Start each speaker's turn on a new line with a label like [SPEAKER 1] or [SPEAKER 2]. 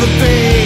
[SPEAKER 1] the pain